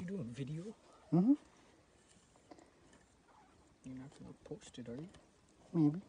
You doing video? Mm-hmm. You're not gonna post it, are you? Maybe.